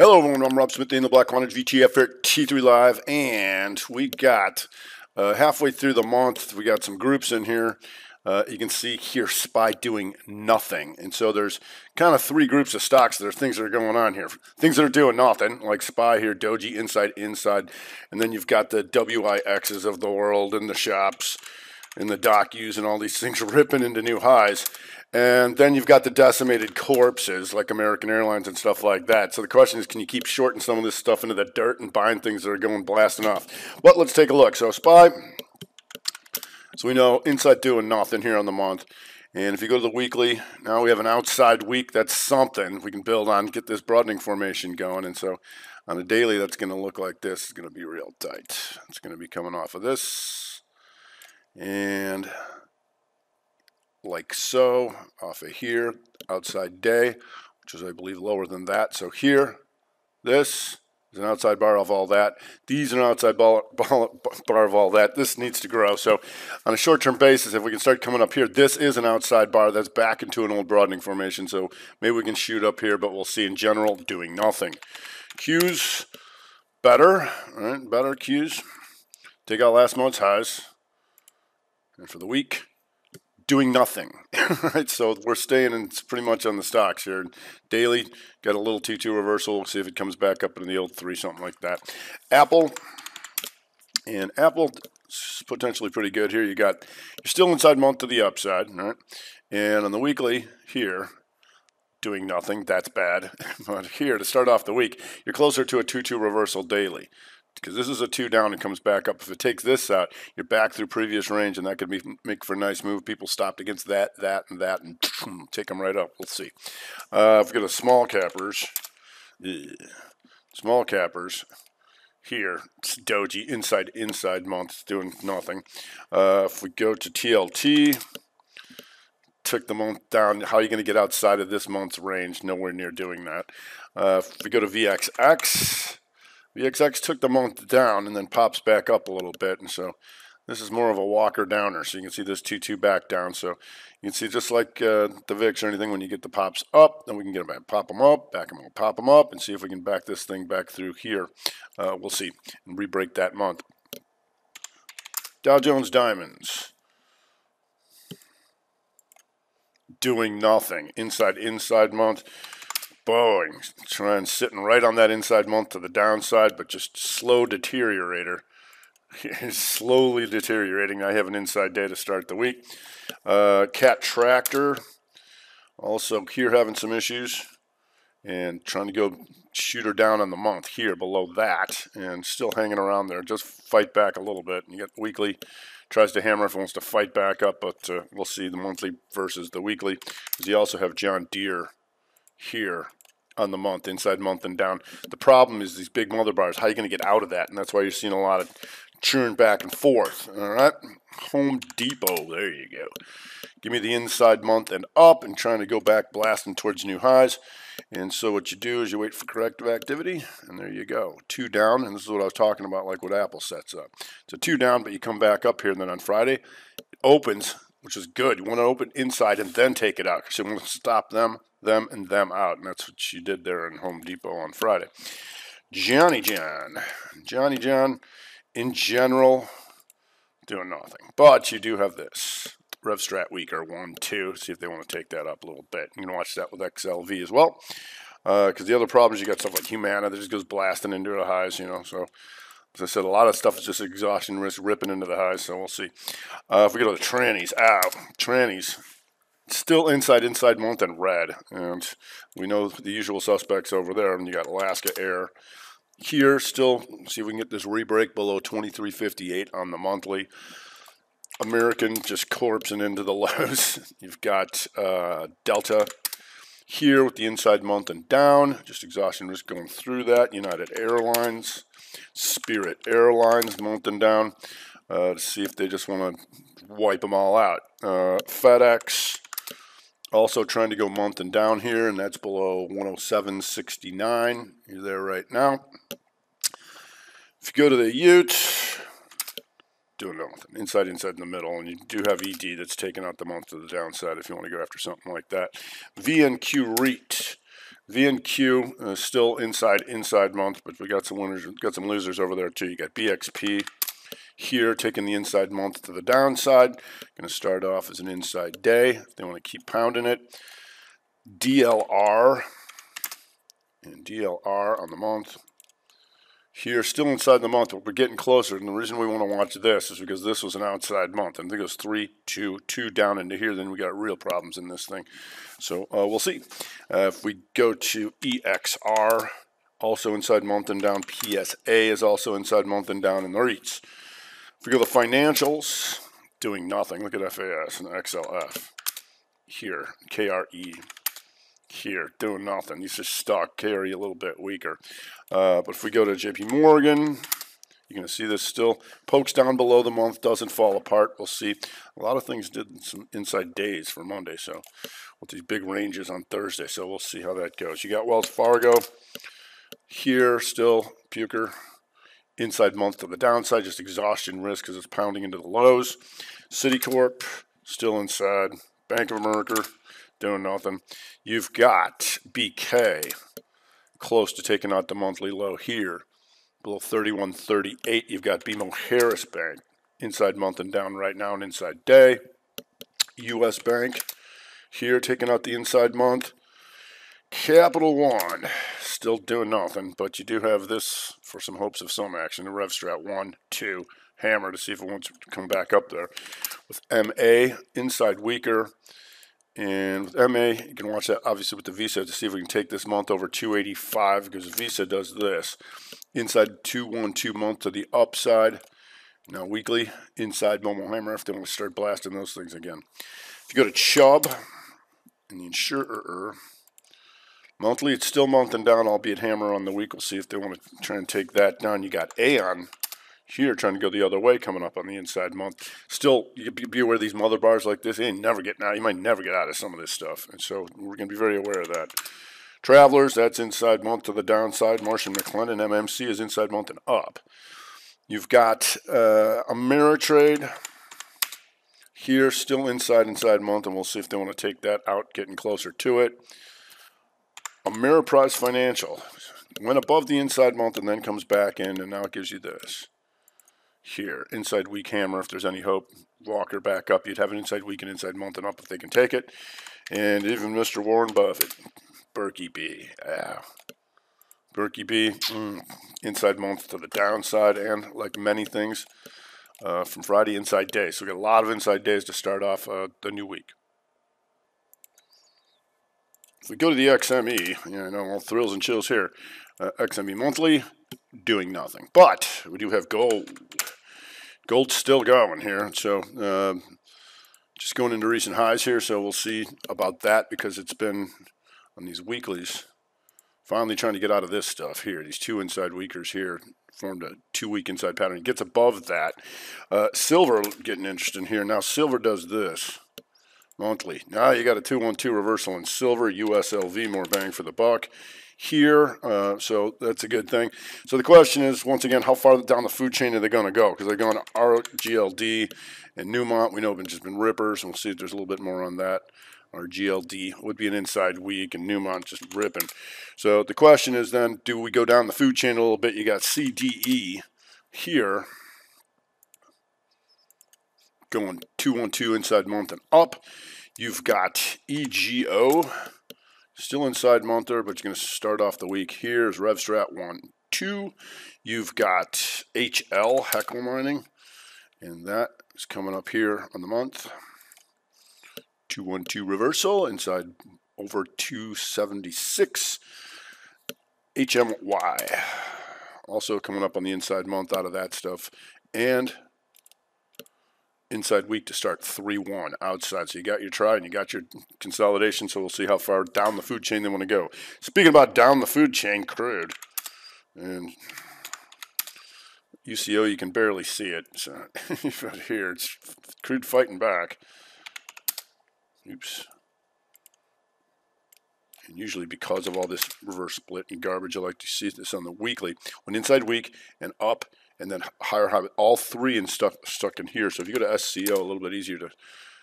Hello, everyone. I'm Rob Smith in the Black Quantity VTF at T3 Live, and we got uh, halfway through the month. We got some groups in here. Uh, you can see here SPY doing nothing, and so there's kind of three groups of stocks. There are things that are going on here, things that are doing nothing, like SPY here, Doji inside, inside, and then you've got the WIXs of the world and the shops and the dock using all these things ripping into new highs. And then you've got the decimated corpses like American Airlines and stuff like that. So the question is, can you keep shorting some of this stuff into the dirt and buying things that are going blasting off? But let's take a look. So SPY, so we know inside doing nothing here on the month. And if you go to the weekly, now we have an outside week. That's something we can build on, get this broadening formation going. And so on a daily, that's going to look like this. It's going to be real tight. It's going to be coming off of this. And like so, off of here, outside day, which is, I believe, lower than that. So here, this is an outside bar of all that. These are an outside bar, bar of all that. This needs to grow. So on a short-term basis, if we can start coming up here, this is an outside bar that's back into an old broadening formation. So maybe we can shoot up here, but we'll see in general doing nothing. cues better, right? Better cues Take out last month's highs. And for the week, doing nothing, right? So we're staying in pretty much on the stocks here. Daily, got a little T2 reversal. We'll see if it comes back up in the old three, something like that. Apple, and Apple is potentially pretty good here. You got, you're still inside month to the upside, right? And on the weekly here, doing nothing, that's bad. but here, to start off the week, you're closer to a 2-2 reversal daily because this is a two down and comes back up. If it takes this out, you're back through previous range, and that could be make for a nice move. People stopped against that, that, and that, and take them right up. We'll see. Uh, if we go to small cappers, small cappers here, it's Doji inside inside month doing nothing. Uh, if we go to TLT, took the month down. How are you going to get outside of this month's range? Nowhere near doing that. Uh, if we go to VXX. VXX took the month down and then pops back up a little bit. And so this is more of a walker downer. So you can see this 2-2 back down. So you can see just like uh, the VIX or anything, when you get the pops up, then we can get them back, pop them up, back them up, pop them up, and see if we can back this thing back through here. Uh, we'll see. And re-break that month. Dow Jones Diamonds. Doing nothing. Inside, inside month. Boeing trying sitting right on that inside month to the downside, but just slow deteriorator. slowly deteriorating. I have an inside day to start the week. Uh, Cat Tractor also here having some issues and trying to go shoot her down on the month here below that and still hanging around there. Just fight back a little bit. And you weekly tries to hammer if wants to fight back up, but uh, we'll see the monthly versus the weekly. Because you also have John Deere here on the month, inside month and down. The problem is these big mother bars. How are you going to get out of that? And that's why you're seeing a lot of churn back and forth. All right, Home Depot. There you go. Give me the inside month and up, and trying to go back blasting towards new highs. And so what you do is you wait for corrective activity, and there you go. Two down, and this is what I was talking about, like what Apple sets up. So two down, but you come back up here, and then on Friday, it opens, which is good. You want to open inside and then take it out because you want to stop them them and them out. And that's what she did there in Home Depot on Friday. Johnny John. Johnny John, in general, doing nothing. But you do have this. RevStrat Weaker 1, 2. See if they want to take that up a little bit. You can watch that with XLV as well. Because uh, the other problems, you got stuff like Humana that just goes blasting into the highs, you know. So, as I said, a lot of stuff is just exhaustion risk ripping into the highs. So, we'll see. Uh, if we go to the trannies, ow, trannies still inside inside mountain red and we know the usual suspects over there and you got Alaska Air here still see if we can get this re-break below 2358 on the monthly American just corpsing into the lows you've got uh, Delta here with the inside month and down just exhaustion risk going through that United Airlines Spirit Airlines month and down uh, to see if they just want to wipe them all out uh, FedEx also trying to go month and down here, and that's below 107.69. You're there right now. If you go to the Ute, doing nothing. Inside, inside, in the middle, and you do have ED that's taken out the month to the downside if you want to go after something like that. VNQ REIT. VNQ uh, still inside inside month, but we got some winners, got some losers over there too. You got BXP here taking the inside month to the downside. Going to start off as an inside day. If they want to keep pounding it, DLR and DLR on the month here, still inside the month, but we're getting closer. And the reason we want to watch this is because this was an outside month. And I think it was three, two, two down into here. Then we got real problems in this thing. So uh, we'll see. Uh, if we go to EXR, also inside month and down. PSA is also inside month and down in the REITs. If we go to financials, doing nothing. Look at FAS and XLF here, KRE here, doing nothing. He's just stock carry a little bit weaker. Uh, but if we go to JP Morgan, you're going to see this still pokes down below the month, doesn't fall apart. We'll see. A lot of things did some inside days for Monday, so with these big ranges on Thursday, so we'll see how that goes. You got Wells Fargo here, still puker. Inside month to the downside, just exhaustion risk because it's pounding into the lows. Citicorp, still inside. Bank of America, doing nothing. You've got BK close to taking out the monthly low here, below 31.38. You've got BMO Harris Bank inside month and down right now and inside day. U.S. Bank here taking out the inside month. Capital One still doing nothing, but you do have this for some hopes of some action. The RevStrat 1, 2, hammer to see if it wants to come back up there. With MA inside weaker. And with MA, you can watch that obviously with the Visa to see if we can take this month over 285 because Visa does this. Inside 212 month to the upside. Now weekly, inside Momo Hammer if they want to start blasting those things again. If you go to Chubb and the insurer, monthly it's still month and down, albeit hammer on the week. We'll see if they want to try and take that down. You got Aon here trying to go the other way coming up on the inside month. Still, you be aware of these mother bars like this. You ain't never getting out. You might never get out of some of this stuff. And so we're going to be very aware of that. Travelers, that's inside month to the downside. Marsh and McLennan, MMC is inside month and up. You've got uh, Ameritrade here, still inside inside month, and we'll see if they want to take that out, getting closer to it. Ameriprise Financial went above the inside month and then comes back in, and now it gives you this here. Inside weak hammer, if there's any hope. Walker back up. You'd have an inside week and inside month and up if they can take it. And even Mr. Warren Buffett, Berkey B. Yeah. Berkey B, mm, inside month to the downside, and like many things uh, from Friday, inside day. So we got a lot of inside days to start off uh, the new week. If we go to the XME, you know, all thrills and chills here. Uh, XME monthly, doing nothing. But we do have gold. Gold's still going here. So uh, just going into recent highs here. So we'll see about that because it's been on these weeklies. Finally trying to get out of this stuff here. These two inside weakers here formed a two-week inside pattern. It gets above that. Uh, silver getting interesting here. Now silver does this monthly. Now you got a 212 reversal in silver, USLV, more bang for the buck here, uh, so that's a good thing. So the question is, once again, how far down the food chain are they going to go? Because they're going to RGLD and Newmont. We know have just been rippers, and we'll see if there's a little bit more on that. RGLD would be an inside week, and Newmont just ripping. So the question is then, do we go down the food chain a little bit? You got CDE here going 212 inside month and up. You've got EGO Still inside Monter, but you're going to start off the week. Here's RevStrat 1, 2. You've got HL, Hecla Mining, and that is coming up here on the month. 212 reversal inside over 276. HMY, also coming up on the inside month out of that stuff. And inside week to start 3-1 outside. So you got your try and you got your consolidation. So we'll see how far down the food chain they want to go. Speaking about down the food chain, crude. And UCO, you can barely see it. So right uh, here, it's crude fighting back. Oops. And usually because of all this reverse split and garbage, I like to see this on the weekly. When inside week and up and then higher high, all three and stuff stuck in here. So if you go to SCO, a little bit easier to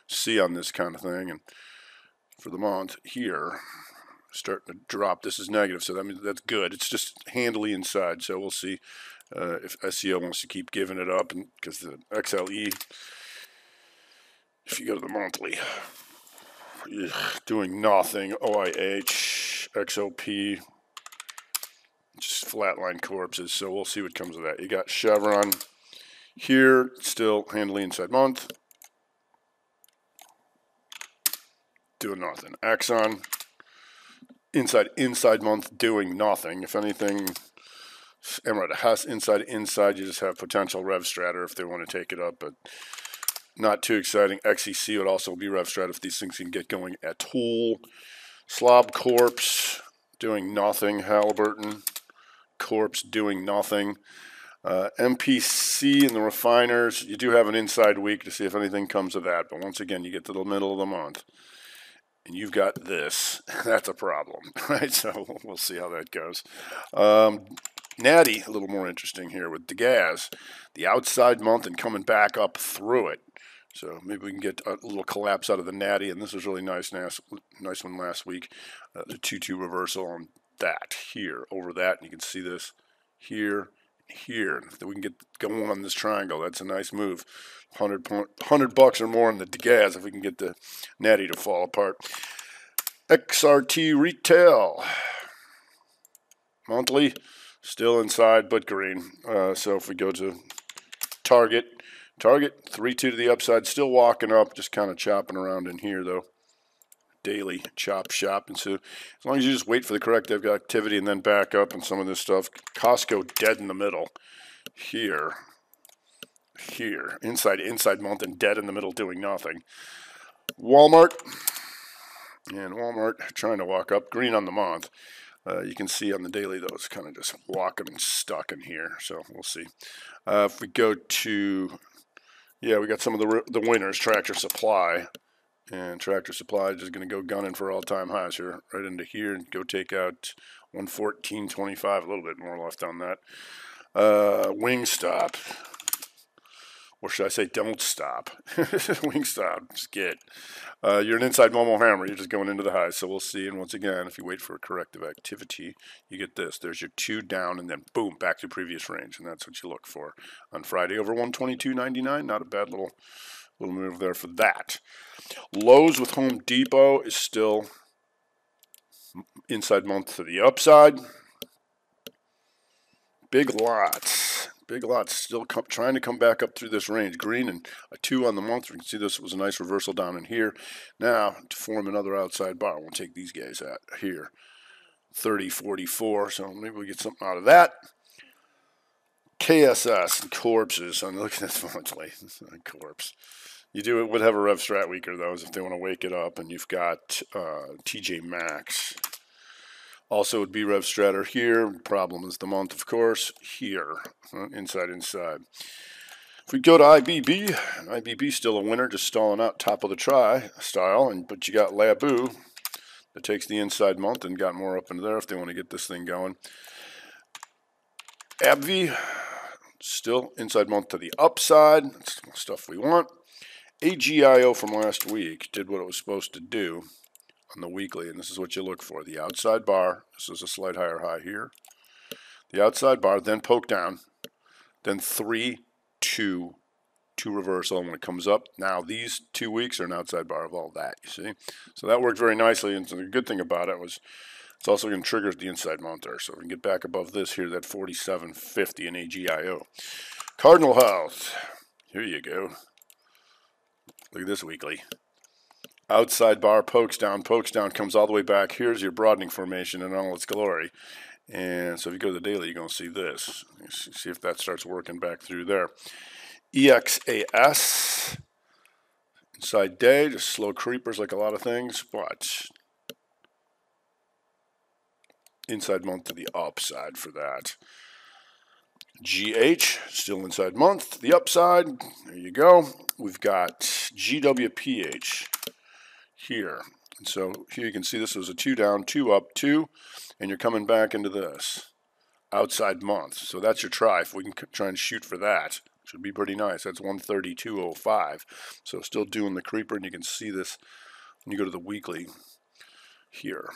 see on this kind of thing. And for the month here, starting to drop. This is negative, so that means that's good. It's just handily inside, so we'll see uh, if SCO wants to keep giving it up, and because the XLE, if you go to the monthly, doing nothing. OIH, XOP, just flatline corpses. So we'll see what comes of that. You got Chevron here, still handling inside month. Doing nothing. Exxon, inside inside month, doing nothing. If anything, Emerald has inside inside. You just have potential rev stratter if they want to take it up, but not too exciting. XEC would also be rev strat if these things can get going at all. Slob Corpse doing nothing. Halliburton Corpse doing nothing. Uh, MPC and the refiners, you do have an inside week to see if anything comes of that. But once again, you get to the middle of the month and you've got this. That's a problem, right? So we'll see how that goes. Um, Natty, a little more interesting here with Degaz, the outside month and coming back up through it. So maybe we can get a little collapse out of the Natty, and this was really nice, nice, nice one last week. Uh, the 2-2 reversal on that here, over that, and you can see this here, here. If we can get going on this triangle, that's a nice move. 100, point, 100 bucks or more in the gas if we can get the Natty to fall apart. XRT Retail. Monthly, still inside but green. Uh, so if we go to Target, Target, 3-2 to the upside, still walking up, just kind of chopping around in here though. Daily chop shop. And so as long as you just wait for the correct activity and then back up and some of this stuff, Costco dead in the middle here. Here. Inside, inside month and dead in the middle doing nothing. Walmart. And Walmart trying to walk up. Green on the month. Uh, you can see on the daily, though, it's kind of just walking and stuck in here. So we'll see. Uh, if we go to yeah, we got some of the the winners, Tractor Supply. And Tractor Supply is just going to go gunning for all-time highs here, right into here, and go take out 114.25, a little bit more left on that. Uh, Wingstop, or should I say don't stop? Wingstop, just get. Uh, you're an inside Momo hammer. You're just going into the highs. So we'll see. And once again, if you wait for a corrective activity, you get this. There's your two down, and then boom, back to previous range. And that's what you look for on Friday over 122.99. Not a bad little little move there for that. Lowe's with Home Depot is still inside month to the upside. Big lots Big lots still come, trying to come back up through this range. Green and a 2 on the month. We can see this was a nice reversal down in here. Now, to form another outside bar, we'll take these guys out here. 30, 44. So maybe we get something out of that. KSS and corpses. I'm looking at this monthly. corpse. You do it would have a rev strat weaker those if they want to wake it up, and you've got uh, TJ Maxx. Also would be Rev Stratter here. Problem is the month, of course, here. Inside, inside. If we go to IBB, IBB still a winner, just stalling out top of the try style. And But you got Labu that takes the inside month and got more up into there if they want to get this thing going. AbbVie, still inside month to the upside. That's stuff we want. AGIO from last week did what it was supposed to do on the weekly, and this is what you look for. The outside bar, this is a slight higher high here. The outside bar, then poke down, then three, two, two reversal, and when it comes up, now these two weeks are an outside bar of all that, you see? So that worked very nicely, and so the good thing about it was it's also going to trigger the inside mount there. So we can get back above this here, that 4750 in AGIO. Cardinal Health. here you go. Look at this weekly outside bar pokes down, pokes down, comes all the way back. Here's your broadening formation in all its glory. And so if you go to the daily, you're going to see this. See if that starts working back through there. EXAS, inside day, just slow creepers like a lot of things, but inside month to the upside for that. GH, still inside month, the upside, there you go. We've got GWPH, here. And so here you can see this was a two down, two up, two, and you're coming back into this outside month. So that's your try. If we can try and shoot for that, should be pretty nice. That's 132.05. So still doing the creeper, and you can see this when you go to the weekly here.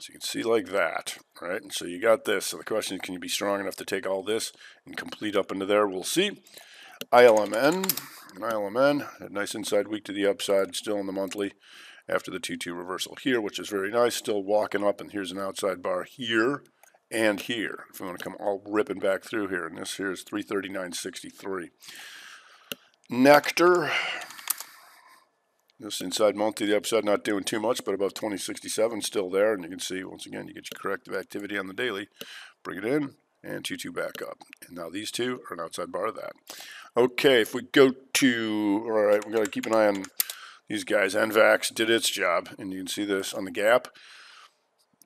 So you can see like that, right? And so you got this. So the question is, can you be strong enough to take all this and complete up into there? We'll see. ILMN, ILMN, a nice inside week to the upside, still in the monthly after the 2-2 reversal here, which is very nice. Still walking up, and here's an outside bar here and here. If we want to come all ripping back through here, and this here is 339.63. Nektar, this inside multi, the upside not doing too much, but above 2067 still there. And you can see, once again, you get your corrective activity on the daily. Bring it in, and 2-2 back up. And now these two are an outside bar of that. Okay, if we go to, all right, we got to keep an eye on these guys. NVAX did its job, and you can see this on the gap.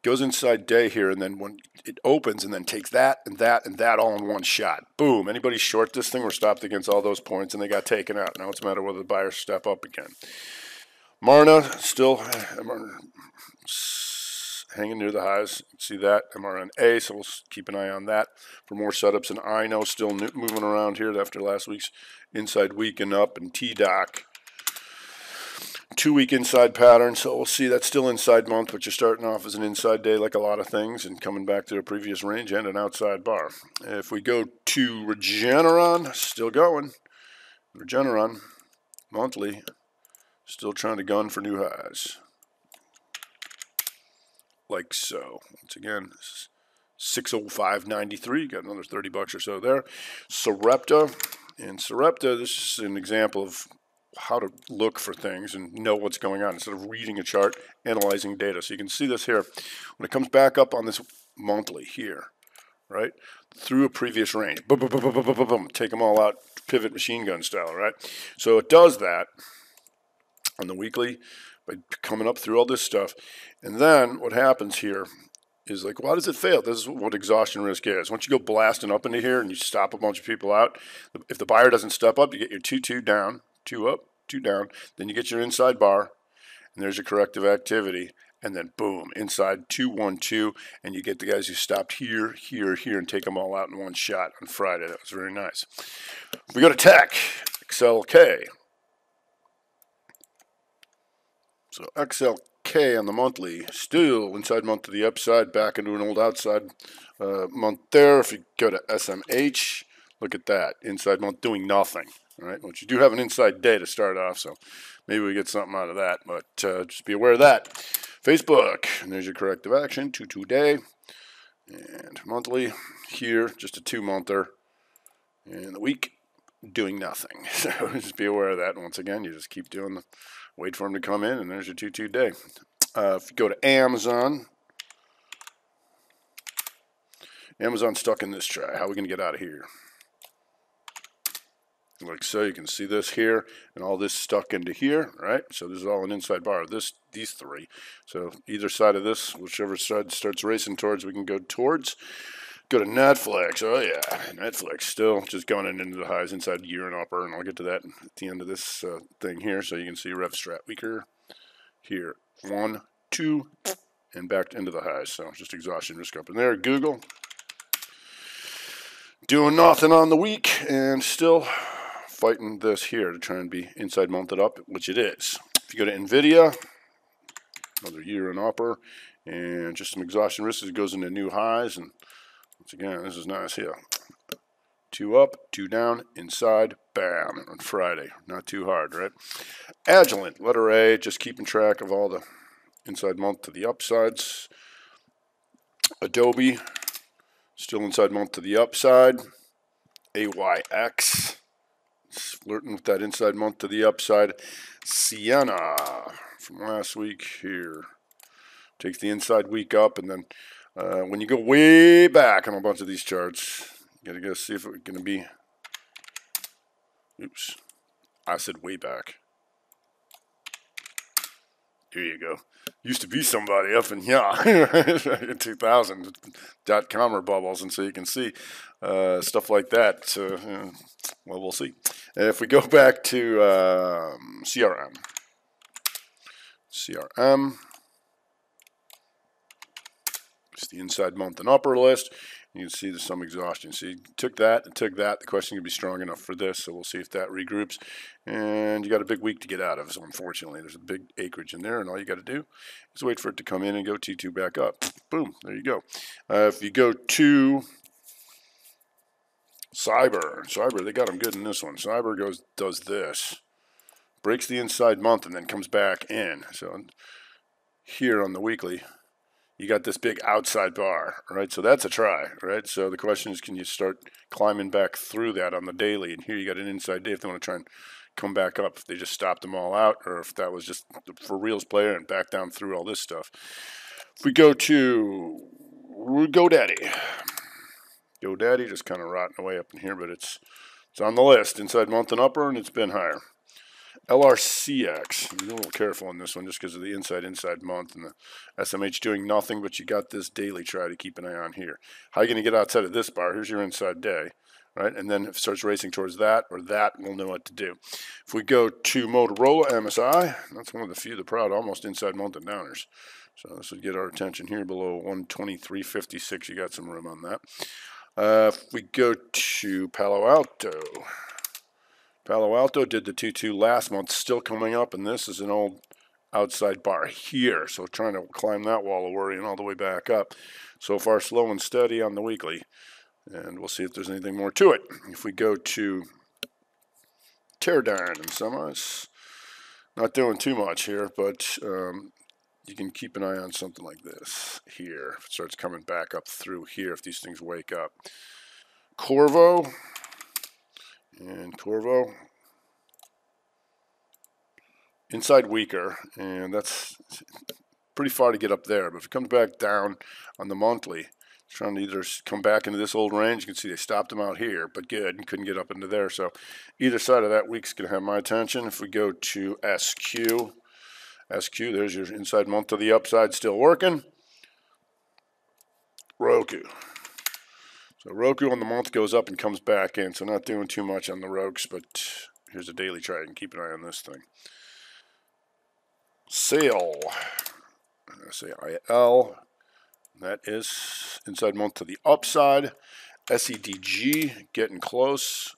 Goes inside day here, and then when it opens, and then takes that and that and that all in one shot. Boom. Anybody short this thing were stopped against all those points, and they got taken out. Now it's a matter whether the buyers step up again. Marna still uh, hanging near the highs. See that MRNA, so we'll keep an eye on that for more setups. And I know still moving around here after last week's inside week and up and TDOC two week inside pattern. So we'll see that's still inside month, but you're starting off as an inside day like a lot of things and coming back to a previous range and an outside bar. If we go to Regeneron, still going. Regeneron, monthly, still trying to gun for new highs. Like so. Once again, 605.93, got another 30 bucks or so there. Sarepta, and Sarepta, this is an example of how to look for things and know what's going on instead of reading a chart, analyzing data. So you can see this here. When it comes back up on this monthly here, right, through a previous range, boom, boom, boom, boom, boom, boom, boom, take them all out, pivot machine gun style, right? So it does that on the weekly by coming up through all this stuff. And then what happens here is like, why does it fail? This is what exhaustion risk is. Once you go blasting up into here and you stop a bunch of people out, if the buyer doesn't step up, you get your 2-2 down, two up, two down. Then you get your inside bar, and there's your corrective activity. And then boom, inside two, one, two, and you get the guys who stopped here, here, here, and take them all out in one shot on Friday. That was very nice. We go to Tech, XLK. So XLK on the monthly, still inside month to the upside, back into an old outside uh, month there. If you go to SMH, look at that, inside month doing nothing. All right, which you do have an inside day to start off, so maybe we get something out of that, but uh, just be aware of that. Facebook, and there's your corrective action, 2-2 day, and monthly here, just a two-monther, and the week, doing nothing. So just be aware of that. Once again, you just keep doing the, wait for them to come in, and there's your 2-2 day. Uh, if you go to Amazon, Amazon stuck in this try. How are we going to get out of here? Like so you can see this here and all this stuck into here right? So this is all an inside bar this these three. So either side of this whichever side starts racing towards we can go towards. Go to Netflix oh yeah Netflix still just going into the highs inside year and upper and I'll get to that at the end of this uh, thing here. So you can see rev strat weaker here. One two and back into the highs. So just exhaustion risk up in there. Google doing nothing on the week and still fighting this here to try and be inside mounted up, which it is. If you go to NVIDIA, another year in upper, and just some exhaustion risk as it goes into new highs. And once again, this is nice here. Two up, two down, inside, bam, on Friday. Not too hard, right? Agilent, letter A, just keeping track of all the inside month to the upsides. Adobe, still inside month to the upside. AYX, flirting with that inside month to the upside. Ciena from last week here takes the inside week up, and then uh, when you go way back on a bunch of these charts, you gotta go see if it's gonna be. Oops, I said way back. Here you go. Used to be somebody up in yeah, in 2000 dot com or bubbles, and so you can see uh, stuff like that. So, uh, well, we'll see. If we go back to um, CRM, CRM, it's the inside month and upper list. You can see there's some exhaustion. So you took that and took that. The question could be strong enough for this, so we'll see if that regroups. And you got a big week to get out of, so unfortunately there's a big acreage in there, and all you got to do is wait for it to come in and go T2 back up. Boom, there you go. Uh, if you go to Cyber, Cyber, they got them good in this one. Cyber goes does this, breaks the inside month, and then comes back in. So here on the weekly, you got this big outside bar, right? So that's a try, right? So the question is, can you start climbing back through that on the daily? And here you got an inside day if they want to try and come back up. If they just stopped them all out, or if that was just for reals player and back down through all this stuff. If we go to GoDaddy, GoDaddy just kind of rotting away up in here, but it's it's on the list inside month and upper, and it's been higher. LRCX. Be a little careful on this one just because of the inside inside month and the SMH doing nothing, but you got this daily try to keep an eye on here. How are you going to get outside of this bar? Here's your inside day, right? And then if it starts racing towards that or that, we'll know what to do. If we go to Motorola MSI, that's one of the few, the proud, almost inside month and downers. So this would get our attention here below 123.56. You got some room on that. Uh, if we go to Palo Alto, Palo Alto did the 2-2 last month, still coming up, and this is an old outside bar here. So trying to climb that wall of worry and all the way back up. So far slow and steady on the weekly. And we'll see if there's anything more to it. If we go to Teradyne and semis, not doing too much here, but um, you can keep an eye on something like this here. If it starts coming back up through here, if these things wake up. Qorvo, and Qorvo. Inside weaker, and that's pretty far to get up there. But if it comes back down on the monthly, trying to either come back into this old range. You can see they stopped them out here, but good, and couldn't get up into there. So either side of that week's going to have my attention. If we go to SQ, SQ, there's your inside month to the upside still working. Roku. So Roku on the month goes up and comes back in, so not doing too much on the Rokes, but here's a daily trade and keep an eye on this thing. Sale, I say IL, that is inside month to the upside. SEDG getting close,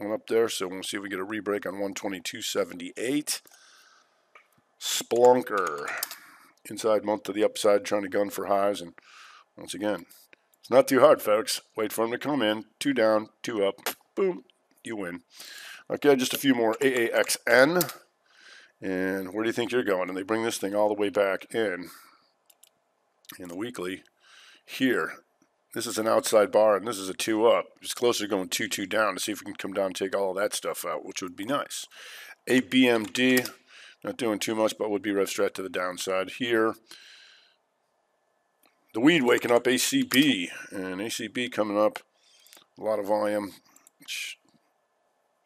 went up there, so we'll see if we get a rebreak on 122.78. Splunker, inside month to the upside, trying to gun for highs, and once again, it's not too hard, folks. Wait for them to come in. Two down, two up. Boom. You win. Okay, just a few more AAXN. And where do you think you're going? And they bring this thing all the way back in in the weekly. Here, this is an outside bar, and this is a two up. It's closer to going two two down to see if we can come down and take all of that stuff out, which would be nice. ABMD, not doing too much, but would be rev strat to the downside here the weed waking up ACB, and ACB coming up, a lot of volume, which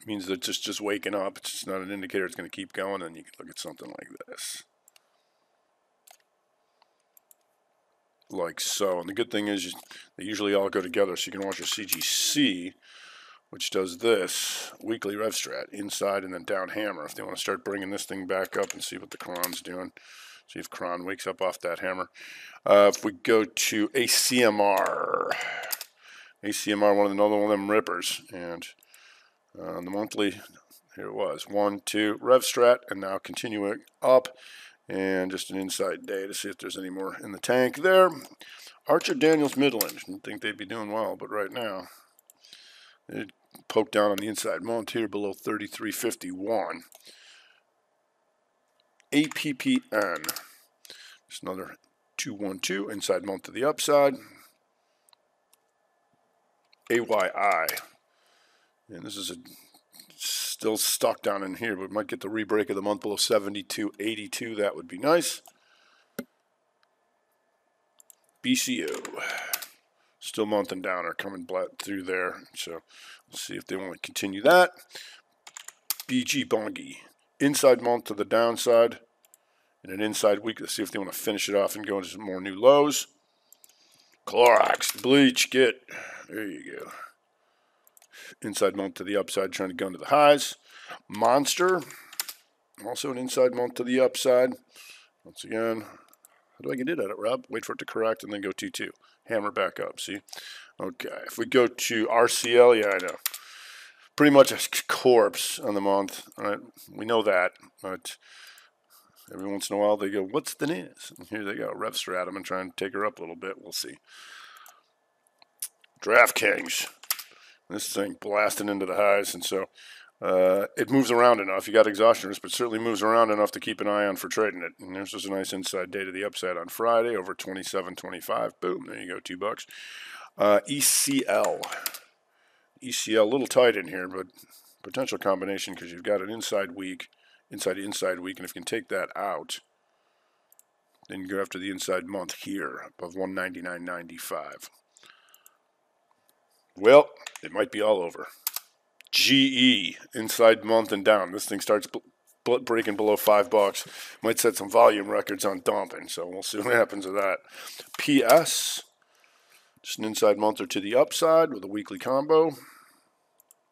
means that just, just waking up. It's just not an indicator it's going to keep going, and you can look at something like this. Like so. And the good thing is they usually all go together, so you can watch your CGC, which does this, weekly rev strat, inside and then down hammer, if they want to start bringing this thing back up and see what the Quran's doing. See if Kron wakes up off that hammer. Uh, if we go to ACMR, ACMR, one of the, another one of them rippers, and uh, the monthly, here it was, one, two, rev strat, and now continuing up, and just an inside day to see if there's any more in the tank there. Archer Daniels Midland, didn't think they'd be doing well, but right now, it poked down on the inside month here below 33.51. APPN. Just another 212 inside month to the upside. AYI. And this is a still stuck down in here, but might get the rebreak of the month below 72.82. That would be nice. BCO. Still month and downer coming through there. So let's see if they want to continue that. BG Bunge. Inside month to the downside and an inside week. Let's see if they want to finish it off and go into some more new lows. Clorox, bleach, get. There you go. Inside month to the upside, trying to go into the highs. Monster, also an inside month to the upside. Once again, How do I get it at it, Rob? Wait for it to correct and then go T2. Hammer back up, see? Okay, if we go to RCL, yeah, I know. Pretty much a corpse on the month. Right, we know that, but every once in a while they go, what's the news? And here they go. I'm going to try and take her up a little bit. We'll see. DraftKings. This thing blasting into the highs, and so uh, it moves around enough. You got exhaustion risk, but certainly moves around enough to keep an eye on for trading it. And there's just a nice inside day to the upside on Friday over 27.25. Boom, there you go, two bucks. Uh, ECL. ECL, a little tight in here, but potential combination because you've got an inside week, inside inside week, and if you can take that out, then you go after the inside month here above 199.95. Well, it might be all over. GE inside month and down. This thing starts breaking below five bucks. Might set some volume records on dumping, so we'll see what happens with that. PS, just an inside month or to the upside with a weekly combo.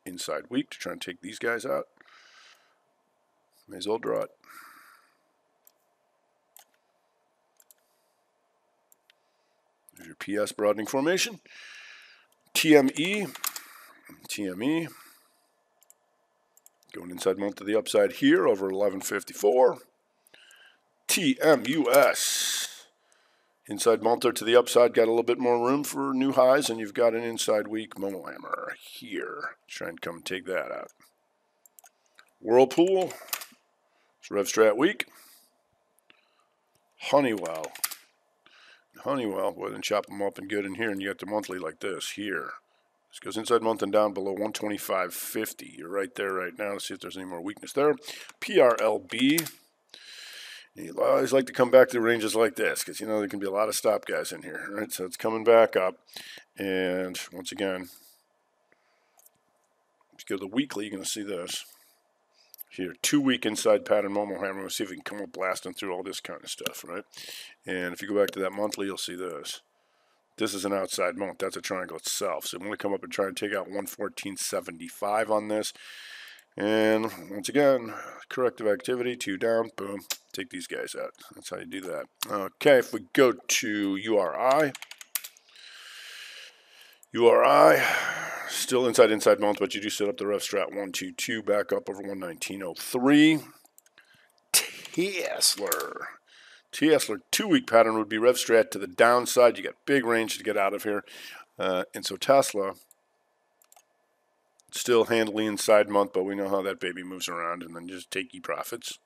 Inside week to try and take these guys out. May as well draw it. There's your PS broadening formation. TME, TME, going inside month to the upside here over 1154. TMUS, inside month to the upside, got a little bit more room for new highs, and you've got an inside week Momo Hammer here. Try and come take that out. Whirlpool, it's RevStrat week. Honeywell, Honeywell, boy, then chop them up and good in here, and you get the monthly like this here. This goes inside month and down below 125.50. You're right there right now. Let's see if there's any more weakness there. PRLB. You always like to come back to ranges like this because you know there can be a lot of stop guys in here. Right, so it's coming back up, and once again, if you go to the weekly, you're going to see this here, two week inside pattern Momo hammer. We'll see if we can come up blasting through all this kind of stuff, right? And if you go back to that monthly, you'll see this. This is an outside month. That's a triangle itself. So I'm going to come up and try and take out 114.75 on this. And once again, corrective activity, two down, boom, take these guys out. That's how you do that. Okay, if we go to URI, URI, still inside inside month, but you do set up the rev RevStrat 122 back up over 119.03. Tesla. Tesla two week pattern would be rev strat to the downside. You got big range to get out of here. Uh, and so Tesla still handily inside month, but we know how that baby moves around and then just take profits.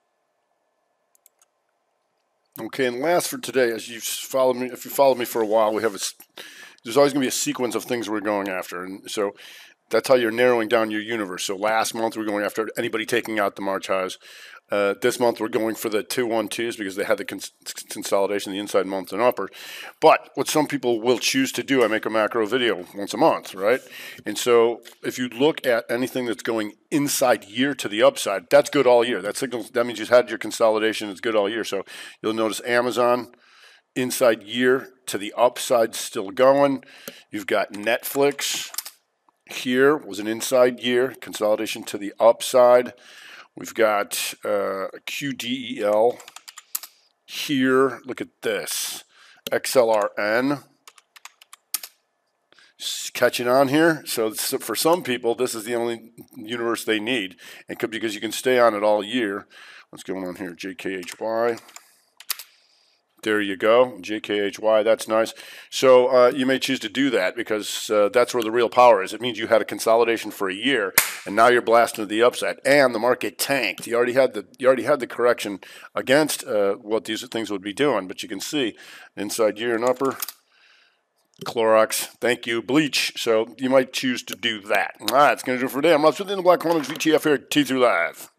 Okay, and last for today, as you've followed me, if you followed me for a while, we have a there's always going to be a sequence of things we're going after. And so that's how you're narrowing down your universe. So last month we're going after anybody taking out the March highs. Uh, this month we're going for the two one twos because they had the cons- consolidation, the inside month and upper. But what some people will choose to do, I make a macro video once a month, right? And so if you look at anything that's going inside year to the upside, that's good all year. That signals that means you've had your consolidation. It's good all year. So you'll notice Amazon inside year to the upside still going. You've got Netflix here was an inside year, consolidation to the upside. We've got uh, QDEL here. Look at this. XLRN catching on here. So for some people, this is the only universe they need. And because you can stay on it all year. What's going on here? JKHY. There you go, JKHY, that's nice. So uh, you may choose to do that because uh, that's where the real power is. It means you had a consolidation for a year, and now you're blasting to the upside, and the market tanked. You already had the you already had the correction against uh, what these things would be doing, but you can see inside year and upper. Clorox, thank you, bleach. So you might choose to do that. All right, it's going to do it for today. I'm Russ within the Black Corners VTF here at T3 Live.